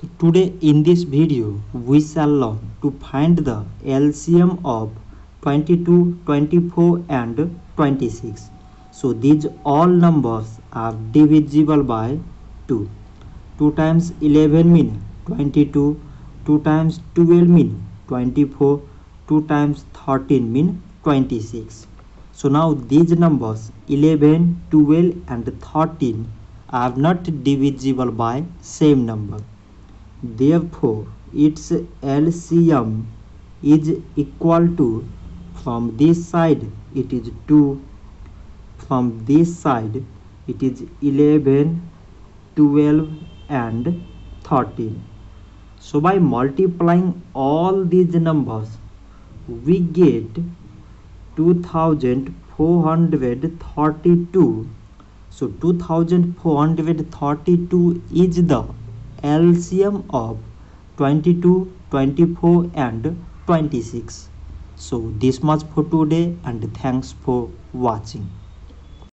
So today in this video we shall learn to find the LCM of 22, 24 and 26. So these all numbers are divisible by 2. 2 times 11 mean 22, 2 times 12 mean 24, 2 times 13 mean 26. So now these numbers 11, 12 and 13 are not divisible by same number. Therefore, its LCM is equal to from this side it is 2 from this side it is 11 12 and 13 so by multiplying all these numbers we get 2432 so 2432 is the LCM of 22 24 and 26 so this much for today and thanks for watching